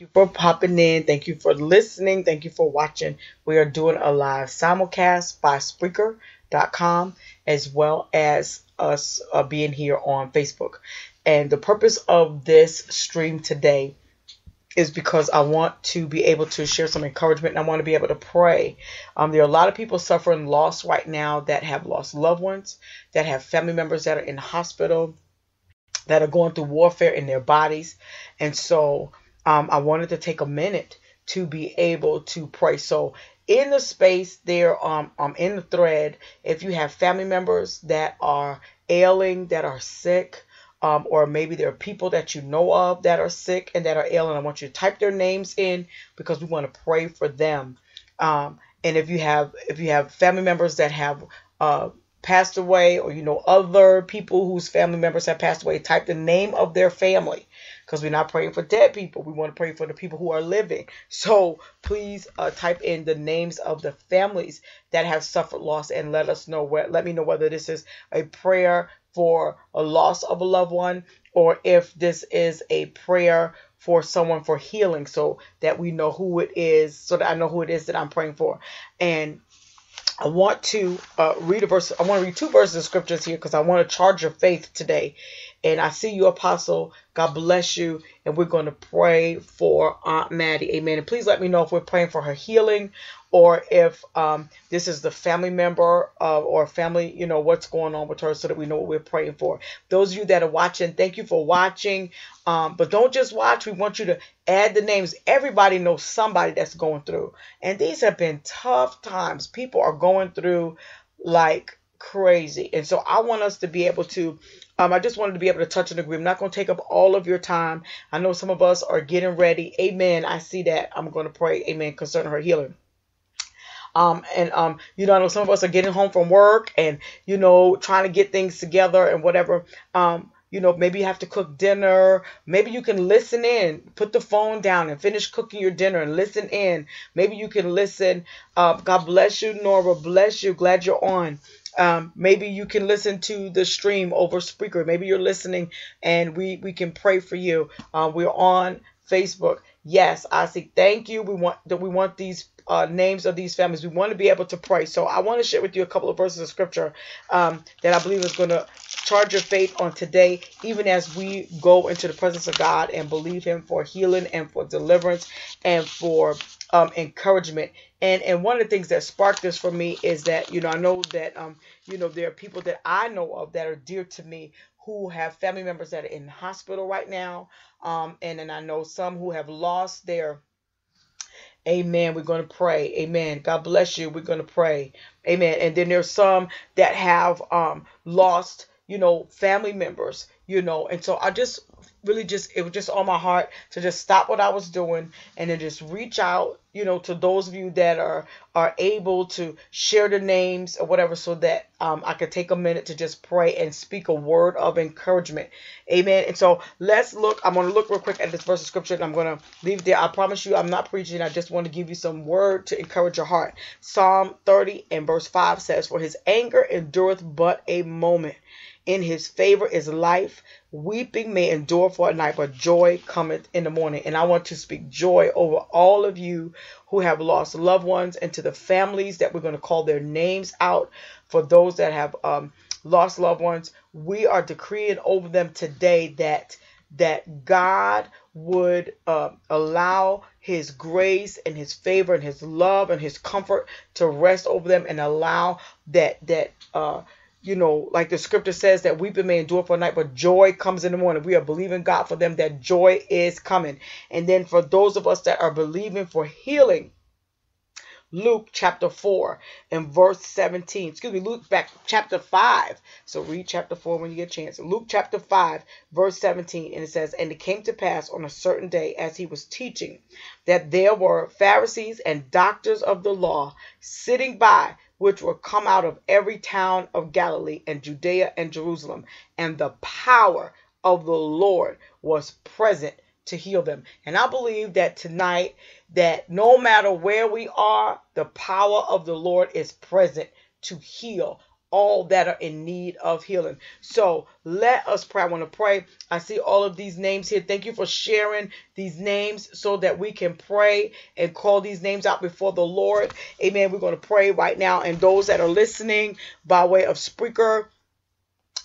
You for popping in. Thank you for listening. Thank you for watching. We are doing a live simulcast by Spreaker.com as well as us uh, being here on Facebook. And the purpose of this stream today is because I want to be able to share some encouragement and I want to be able to pray. Um, there are a lot of people suffering loss right now that have lost loved ones, that have family members that are in hospital, that are going through warfare in their bodies. And so um, I wanted to take a minute to be able to pray. So in the space there, um, um, in the thread, if you have family members that are ailing, that are sick, um, or maybe there are people that you know of that are sick and that are ill, and I want you to type their names in because we want to pray for them. Um, and if you have if you have family members that have uh, passed away, or you know other people whose family members have passed away, type the name of their family because we're not praying for dead people. We want to pray for the people who are living. So please uh, type in the names of the families that have suffered loss and let us know where. Let me know whether this is a prayer for a loss of a loved one or if this is a prayer for someone for healing so that we know who it is so that I know who it is that I'm praying for and I want to uh, read a verse. I want to read two verses of scriptures here because I want to charge your faith today. And I see you, Apostle. God bless you. And we're going to pray for Aunt Maddie. Amen. And please let me know if we're praying for her healing or if um, this is the family member uh, or family, you know, what's going on with her so that we know what we're praying for. Those of you that are watching, thank you for watching. Um, but don't just watch. We want you to add the names. Everybody knows somebody that's going through. And these have been tough times. People are going through like crazy. And so I want us to be able to um, I just wanted to be able to touch and agree. I'm not going to take up all of your time. I know some of us are getting ready. Amen. I see that. I'm going to pray. Amen. Concerning her healing. Um, and um, you know, I know some of us are getting home from work and you know trying to get things together and whatever. Um, you know, maybe you have to cook dinner. Maybe you can listen in, put the phone down and finish cooking your dinner and listen in. Maybe you can listen. Uh, God bless you, Nora. Bless you. Glad you're on. Um, maybe you can listen to the stream over Spreaker. Maybe you're listening and we, we can pray for you. Uh, we're on Facebook. Yes, I see. Thank you. We want that we want these uh, names of these families. We want to be able to pray. So I want to share with you a couple of verses of scripture um, that I believe is going to charge your faith on today, even as we go into the presence of God and believe Him for healing and for deliverance and for um, encouragement. And and one of the things that sparked this for me is that you know I know that um you know there are people that I know of that are dear to me who have family members that are in hospital right now. Um, and then I know some who have lost their Amen. We're going to pray. Amen. God bless you. We're going to pray. Amen. And then there's some that have um lost, you know, family members, you know. And so I just really just it was just on my heart to just stop what I was doing and then just reach out, you know, to those of you that are are able to share the names or whatever, so that um, I could take a minute to just pray and speak a word of encouragement. Amen. And so let's look. I'm going to look real quick at this verse of scripture and I'm going to leave there. I promise you, I'm not preaching. I just want to give you some word to encourage your heart. Psalm 30 and verse 5 says, For his anger endureth but a moment. In his favor is life. Weeping may endure for a night, but joy cometh in the morning. And I want to speak joy over all of you who have lost loved ones and to the families that we're going to call their names out for those that have um, lost loved ones. We are decreeing over them today that that God would uh, allow His grace and His favor and His love and His comfort to rest over them, and allow that that uh, you know, like the scripture says that weeping may endure for a night, but joy comes in the morning. We are believing God for them that joy is coming. And then for those of us that are believing for healing, Luke chapter 4 and verse 17. Excuse me, Luke back chapter 5. So read chapter 4 when you get a chance. Luke chapter 5, verse 17. And it says, And it came to pass on a certain day as he was teaching that there were Pharisees and doctors of the law sitting by which were come out of every town of Galilee and Judea and Jerusalem, and the power of the Lord was present to heal them. And I believe that tonight that no matter where we are, the power of the Lord is present to heal all that are in need of healing. So let us pray. I want to pray. I see all of these names here. Thank you for sharing these names so that we can pray and call these names out before the Lord. Amen. We're going to pray right now. And those that are listening by way of Spreaker,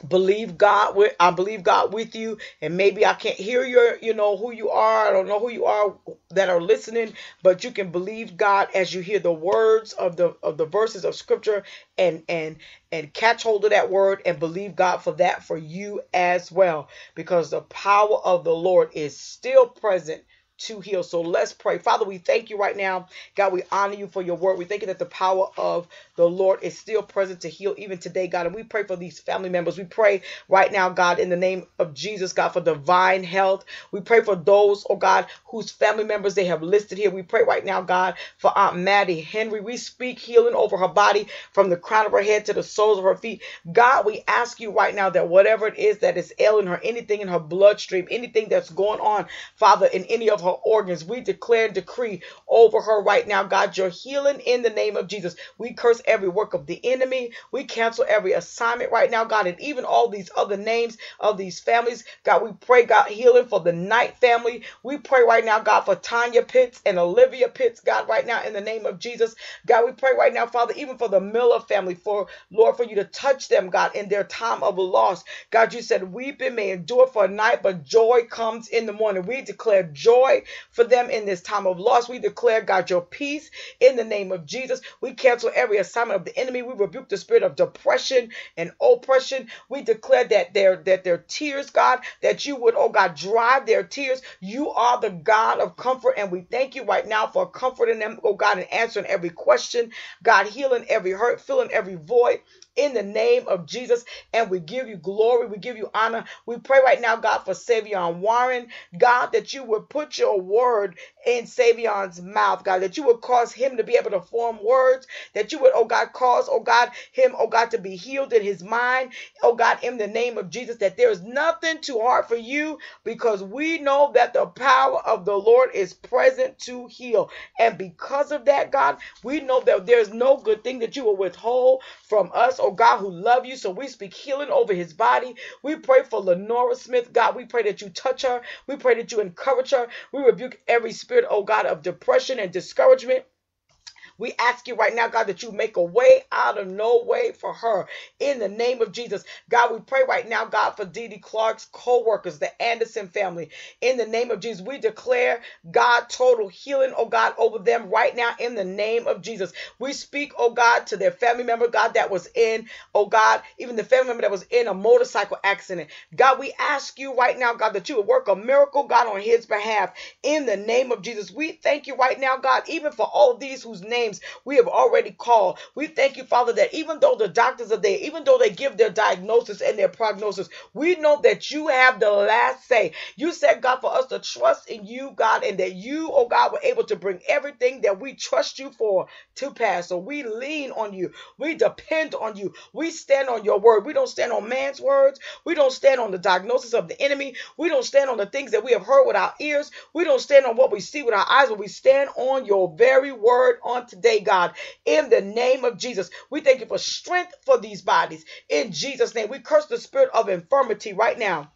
believe God with I believe God with you and maybe I can't hear your you know who you are. I don't know who you are that are listening but you can believe God as you hear the words of the of the verses of scripture and and and catch hold of that word and believe God for that for you as well because the power of the Lord is still present to heal. So let's pray. Father, we thank you right now. God, we honor you for your word. We thank you that the power of the Lord is still present to heal even today, God. And we pray for these family members. We pray right now, God, in the name of Jesus, God, for divine health. We pray for those, oh God, whose family members they have listed here. We pray right now, God, for Aunt Maddie Henry. We speak healing over her body from the crown of her head to the soles of her feet. God, we ask you right now that whatever it is that is ailing her, anything in her bloodstream, anything that's going on, Father, in any of organs. We declare and decree over her right now, God, your healing in the name of Jesus. We curse every work of the enemy. We cancel every assignment right now, God, and even all these other names of these families. God, we pray, God, healing for the Knight family. We pray right now, God, for Tanya Pitts and Olivia Pitts, God, right now, in the name of Jesus. God, we pray right now, Father, even for the Miller family, for Lord, for you to touch them, God, in their time of loss. God, you said, weeping may endure for a night, but joy comes in the morning. We declare joy for them in this time of loss. We declare, God, your peace in the name of Jesus. We cancel every assignment of the enemy. We rebuke the spirit of depression and oppression. We declare that their that their tears, God, that you would, oh God, dry their tears. You are the God of comfort, and we thank you right now for comforting them, oh God, and answering every question, God, healing every hurt, filling every void in the name of Jesus. And we give you glory. We give you honor. We pray right now, God, for Savion Warren. God, that you would put your word in Savion's mouth, God, that you would cause him to be able to form words, that you would, oh God, cause, oh God, him, oh God, to be healed in his mind, oh God, in the name of Jesus, that there is nothing too hard for you because we know that the power of the Lord is present to heal. And because of that, God, we know that there's no good thing that you will withhold from us, oh God, who love you. So we speak healing over his body. We pray for Lenora Smith, God. We pray that you touch her. We pray that you encourage her. We rebuke every spirit, oh God, of depression and discouragement. We ask you right now, God, that you make a way out of no way for her in the name of Jesus. God, we pray right now, God, for Dee Dee Clark's co workers, the Anderson family. In the name of Jesus, we declare, God, total healing, oh God, over them right now in the name of Jesus. We speak, oh God, to their family member, God, that was in, oh God, even the family member that was in a motorcycle accident. God, we ask you right now, God, that you would work a miracle, God, on his behalf in the name of Jesus. We thank you right now, God, even for all these whose names names we have already called. We thank you, Father, that even though the doctors are there, even though they give their diagnosis and their prognosis, we know that you have the last say. You said, God, for us to trust in you, God, and that you, oh God, were able to bring everything that we trust you for to pass. So we lean on you. We depend on you. We stand on your word. We don't stand on man's words. We don't stand on the diagnosis of the enemy. We don't stand on the things that we have heard with our ears. We don't stand on what we see with our eyes, but we stand on your very word on today, God, in the name of Jesus. We thank you for strength for these bodies. In Jesus' name, we curse the spirit of infirmity right now.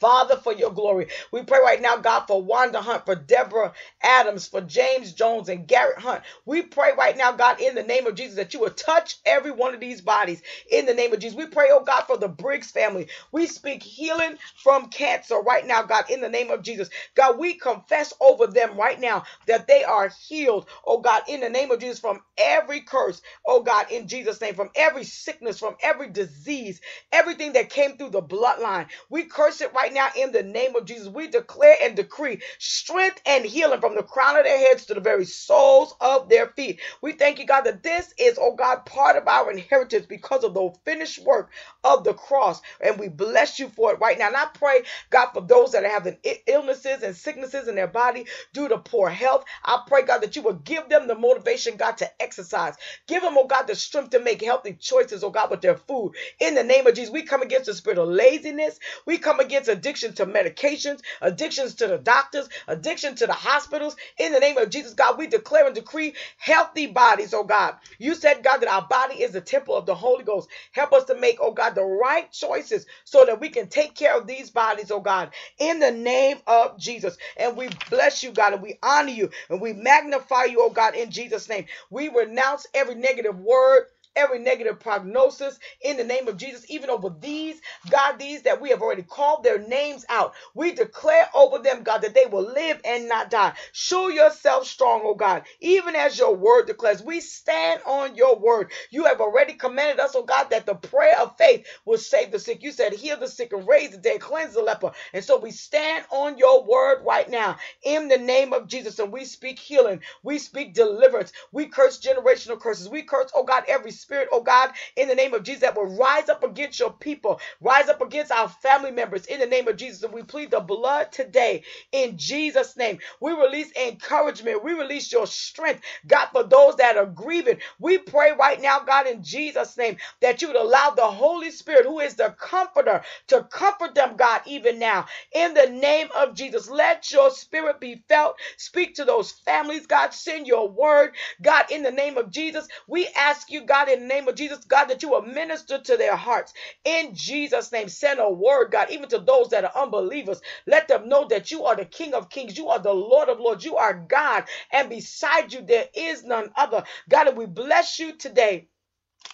Father, for your glory. We pray right now, God, for Wanda Hunt, for Deborah Adams, for James Jones and Garrett Hunt. We pray right now, God, in the name of Jesus, that you will touch every one of these bodies in the name of Jesus. We pray, oh God, for the Briggs family. We speak healing from cancer right now, God, in the name of Jesus. God, we confess over them right now that they are healed, oh God, in the name of Jesus, from every curse, oh God, in Jesus' name, from every sickness, from every disease, everything that came through the bloodline. We curse it right right now in the name of Jesus. We declare and decree strength and healing from the crown of their heads to the very soles of their feet. We thank you, God, that this is, oh God, part of our inheritance because of the finished work of the cross. And we bless you for it right now. And I pray, God, for those that are having illnesses and sicknesses in their body due to poor health. I pray, God, that you will give them the motivation, God, to exercise. Give them, oh God, the strength to make healthy choices, oh God, with their food. In the name of Jesus, we come against the spirit of laziness. We come against a addiction to medications, addictions to the doctors, addiction to the hospitals. In the name of Jesus, God, we declare and decree healthy bodies, oh God. You said, God, that our body is the temple of the Holy Ghost. Help us to make, oh God, the right choices so that we can take care of these bodies, oh God, in the name of Jesus. And we bless you, God, and we honor you and we magnify you, oh God, in Jesus' name. We renounce every negative word every negative prognosis in the name of Jesus, even over these, God, these that we have already called their names out. We declare over them, God, that they will live and not die. Show yourself strong, oh God, even as your word declares. We stand on your word. You have already commanded us, oh God, that the prayer of faith will save the sick. You said, heal the sick and raise the dead, cleanse the leper. And so we stand on your word right now in the name of Jesus. And we speak healing. We speak deliverance. We curse generational curses. We curse, oh God, every spirit, oh God, in the name of Jesus, that will rise up against your people, rise up against our family members in the name of Jesus. And we plead the blood today in Jesus' name. We release encouragement. We release your strength, God, for those that are grieving. We pray right now, God, in Jesus' name, that you would allow the Holy Spirit, who is the comforter, to comfort them, God, even now. In the name of Jesus, let your spirit be felt. Speak to those families, God. Send your word, God, in the name of Jesus. We ask you, God, in the name of Jesus, God, that you will minister to their hearts. In Jesus' name, send a word, God, even to those that are unbelievers. Let them know that you are the King of Kings, you are the Lord of Lords, you are God, and beside you there is none other. God, and we bless you today.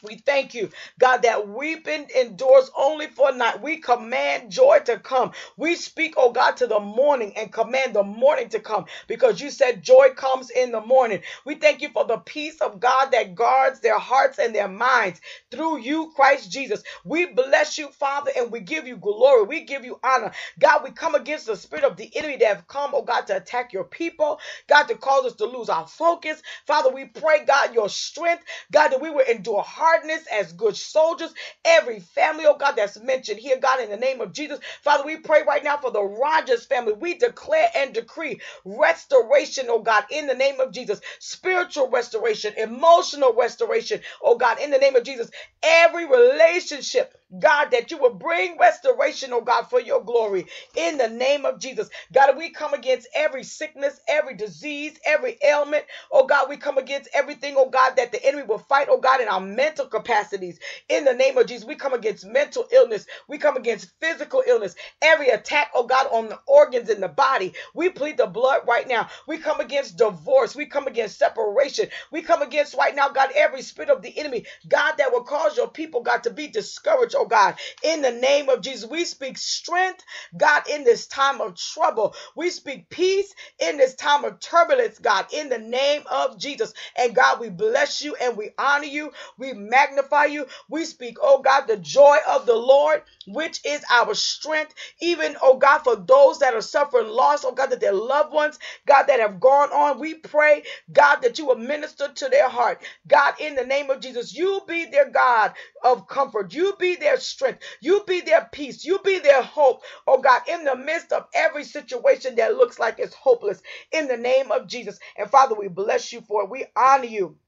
We thank you, God, that weeping endures only for night. We command joy to come. We speak, oh God, to the morning and command the morning to come because you said joy comes in the morning. We thank you for the peace of God that guards their hearts and their minds through you, Christ Jesus. We bless you, Father, and we give you glory. We give you honor. God, we come against the spirit of the enemy that have come, oh God, to attack your people. God, to cause us to lose our focus. Father, we pray, God, your strength. God, that we will endure hardness as good soldiers. Every family, oh God, that's mentioned here, God, in the name of Jesus. Father, we pray right now for the Rogers family. We declare and decree restoration, oh God, in the name of Jesus. Spiritual restoration, emotional restoration, oh God, in the name of Jesus. Every relationship God, that you will bring restoration, oh God, for your glory in the name of Jesus. God, we come against every sickness, every disease, every ailment. Oh God, we come against everything, oh God, that the enemy will fight, oh God, in our mental capacities. In the name of Jesus, we come against mental illness. We come against physical illness. Every attack, oh God, on the organs in the body. We plead the blood right now. We come against divorce. We come against separation. We come against right now, God, every spirit of the enemy, God, that will cause your people, God, to be discouraged, oh God. In the name of Jesus, we speak strength, God, in this time of trouble. We speak peace in this time of turbulence, God, in the name of Jesus. And God, we bless you and we honor you. We magnify you. We speak, oh God, the joy of the Lord, which is our strength. Even, oh God, for those that are suffering loss, oh God, that their loved ones, God, that have gone on, we pray, God, that you will minister to their heart. God, in the name of Jesus, you be their God of comfort. You be their strength. You be their peace. You be their hope. Oh God, in the midst of every situation that looks like it's hopeless, in the name of Jesus. And Father, we bless you for it. We honor you.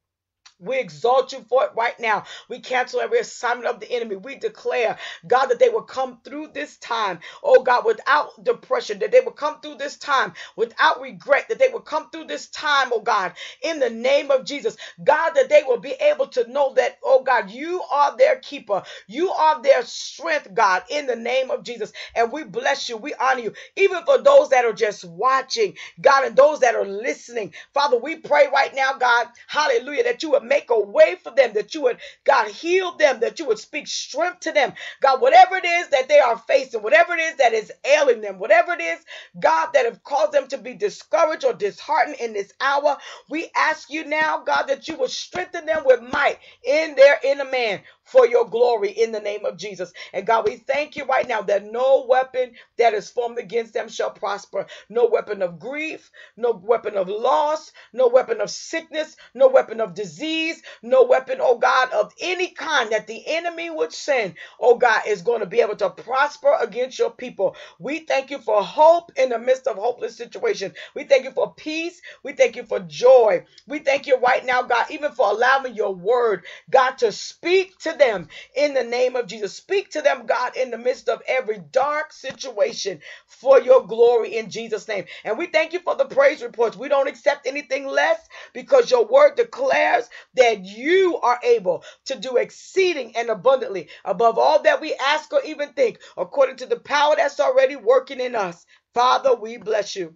We exalt you for it right now. We cancel every assignment of the enemy. We declare, God, that they will come through this time, oh God, without depression, that they will come through this time without regret, that they will come through this time, oh God, in the name of Jesus. God, that they will be able to know that, oh God, you are their keeper. You are their strength, God, in the name of Jesus. And we bless you. We honor you. Even for those that are just watching, God, and those that are listening. Father, we pray right now, God, hallelujah, that you would make a way for them, that you would, God, heal them, that you would speak strength to them. God, whatever it is that they are facing, whatever it is that is ailing them, whatever it is, God, that have caused them to be discouraged or disheartened in this hour, we ask you now, God, that you would strengthen them with might in their inner man for your glory in the name of Jesus. And God, we thank you right now that no weapon that is formed against them shall prosper. No weapon of grief, no weapon of loss, no weapon of sickness, no weapon of disease disease, no weapon, oh God, of any kind that the enemy would send, oh God, is going to be able to prosper against your people. We thank you for hope in the midst of hopeless situation. We thank you for peace. We thank you for joy. We thank you right now, God, even for allowing your word, God, to speak to them in the name of Jesus. Speak to them, God, in the midst of every dark situation for your glory in Jesus' name. And we thank you for the praise reports. We don't accept anything less because your word declares that you are able to do exceeding and abundantly above all that we ask or even think, according to the power that's already working in us. Father, we bless you.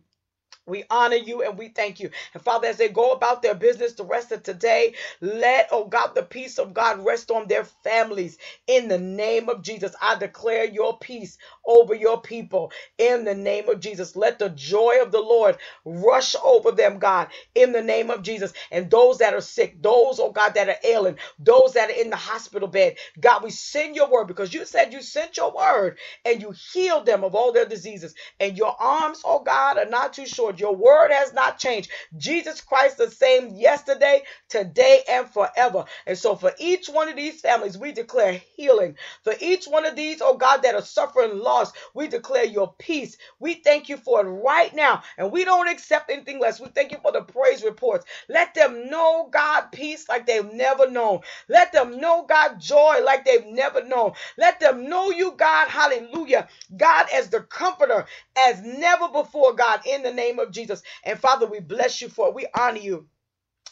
We honor you and we thank you. And Father, as they go about their business the rest of today, let, oh God, the peace of God rest on their families. In the name of Jesus, I declare your peace over your people. In the name of Jesus, let the joy of the Lord rush over them, God. In the name of Jesus. And those that are sick, those, oh God, that are ailing, those that are in the hospital bed, God, we send your word because you said you sent your word and you healed them of all their diseases. And your arms, oh God, are not too short your word has not changed. Jesus Christ the same yesterday, today, and forever. And so for each one of these families, we declare healing. For each one of these, oh God, that are suffering loss, we declare your peace. We thank you for it right now. And we don't accept anything less. We thank you for the praise reports. Let them know, God, peace like they've never known. Let them know, God, joy like they've never known. Let them know you, God, hallelujah. God, as the comforter, as never before, God, in the name of Jesus. And Father, we bless you for it. We honor you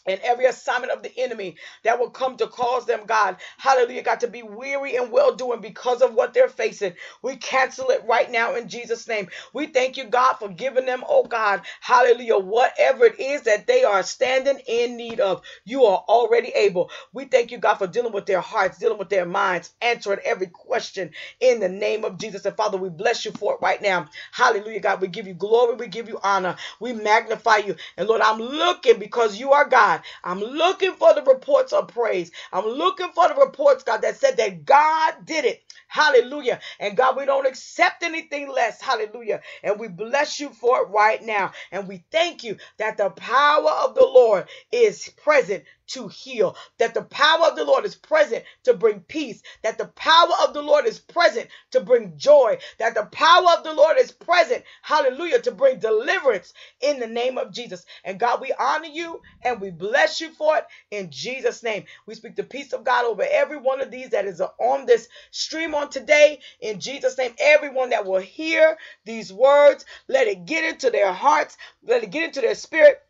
and every assignment of the enemy that will come to cause them, God, hallelujah, God, to be weary and well doing because of what they're facing. We cancel it right now in Jesus' name. We thank you, God, for giving them, oh God, hallelujah, whatever it is that they are standing in need of. You are already able. We thank you, God, for dealing with their hearts, dealing with their minds, answering every question in the name of Jesus. And Father, we bless you for it right now. Hallelujah, God. We give you glory, we give you honor, we magnify you. And Lord, I'm looking because you are God. God. I'm looking for the reports of praise. I'm looking for the reports, God, that said that God did it. Hallelujah. And God, we don't accept anything less. Hallelujah. And we bless you for it right now. And we thank you that the power of the Lord is present to heal, that the power of the Lord is present to bring peace, that the power of the Lord is present to bring joy, that the power of the Lord is present, hallelujah, to bring deliverance in the name of Jesus. And God, we honor you and we bless you for it in Jesus' name. We speak the peace of God over every one of these that is on this stream on today in Jesus' name. Everyone that will hear these words, let it get into their hearts, let it get into their spirit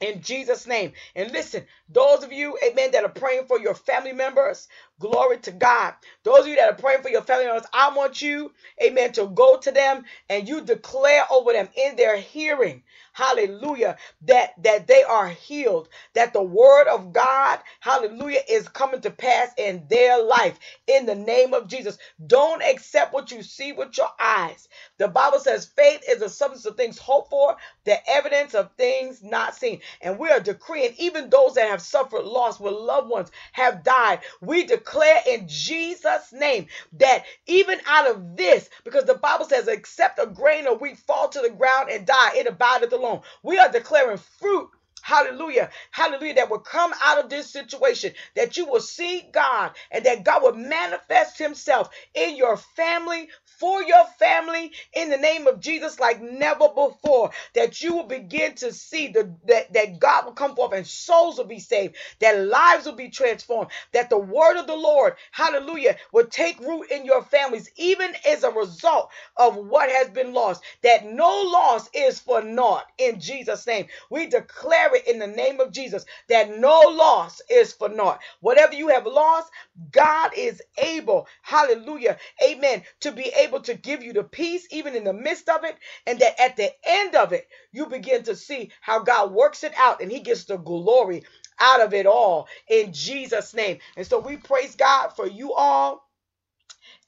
in Jesus' name. And listen, those of you, amen, that are praying for your family members, glory to God. Those of you that are praying for your family members, I want you, amen, to go to them and you declare over them in their hearing hallelujah, that, that they are healed, that the word of God, hallelujah, is coming to pass in their life in the name of Jesus. Don't accept what you see with your eyes. The Bible says faith is the substance of things hoped for, the evidence of things not seen. And we are decreeing, even those that have suffered loss where loved ones have died, we declare in Jesus' name that even out of this, because the Bible says, except a grain of wheat fall to the ground and die, it abideth alone. We are declaring fruit Hallelujah. Hallelujah. That will come out of this situation. That you will see God and that God will manifest himself in your family, for your family, in the name of Jesus, like never before. That you will begin to see the, that, that God will come forth and souls will be saved, that lives will be transformed, that the word of the Lord, hallelujah, will take root in your families, even as a result of what has been lost. That no loss is for naught in Jesus' name. We declare declare it in the name of Jesus that no loss is for naught. Whatever you have lost, God is able, hallelujah, amen, to be able to give you the peace even in the midst of it. And that at the end of it, you begin to see how God works it out and He gets the glory out of it all in Jesus' name. And so we praise God for you all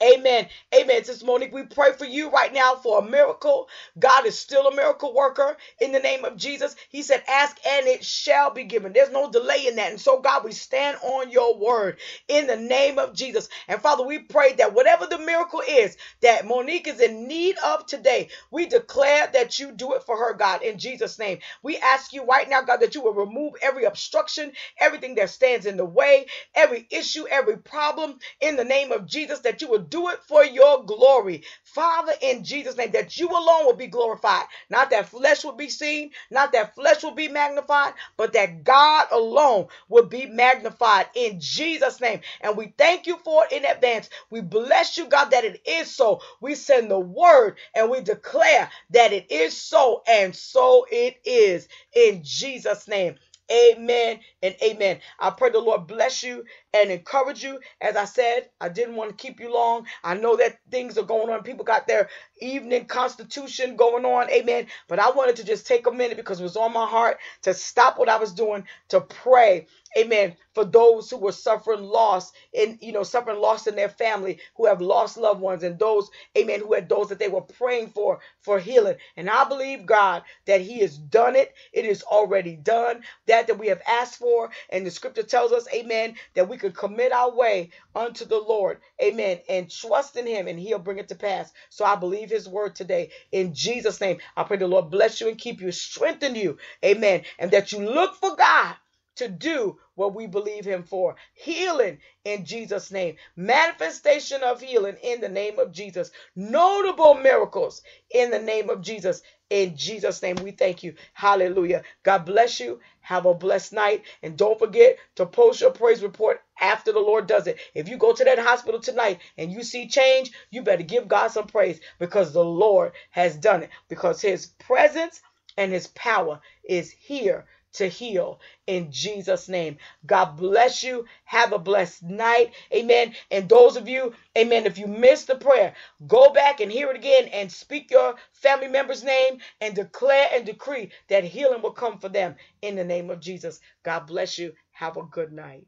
Amen. Amen. Sister Monique, we pray for you right now for a miracle. God is still a miracle worker in the name of Jesus. He said, Ask and it shall be given. There's no delay in that. And so, God, we stand on your word in the name of Jesus. And Father, we pray that whatever the miracle is that Monique is in need of today, we declare that you do it for her, God, in Jesus' name. We ask you right now, God, that you will remove every obstruction, everything that stands in the way, every issue, every problem in the name of Jesus, that you will do it for your glory. Father, in Jesus' name, that you alone will be glorified. Not that flesh will be seen, not that flesh will be magnified, but that God alone will be magnified in Jesus' name. And we thank you for it in advance. We bless you, God, that it is so. We send the word and we declare that it is so, and so it is in Jesus' name. Amen and amen. I pray the Lord bless you and encourage you. As I said, I didn't want to keep you long. I know that things are going on. People got their evening constitution going on. Amen. But I wanted to just take a minute because it was on my heart to stop what I was doing to pray amen. For those who were suffering loss in you know suffering loss in their family who have lost loved ones and those amen who had those that they were praying for for healing. And i believe god that he has done it. It is already done. That that we have asked for and the scripture tells us amen that we could commit our way unto the lord. Amen. And trust in him and he'll bring it to pass. So i believe his word today. In jesus name i pray the lord bless you and keep you strengthen you. Amen. And that you look for god to do what we believe him for. Healing in Jesus' name. Manifestation of healing in the name of Jesus. Notable miracles in the name of Jesus. In Jesus' name, we thank you. Hallelujah. God bless you. Have a blessed night. And don't forget to post your praise report after the Lord does it. If you go to that hospital tonight and you see change, you better give God some praise because the Lord has done it. Because his presence and his power is here to heal in Jesus' name. God bless you. Have a blessed night. Amen. And those of you, amen, if you missed the prayer, go back and hear it again and speak your family member's name and declare and decree that healing will come for them in the name of Jesus. God bless you. Have a good night.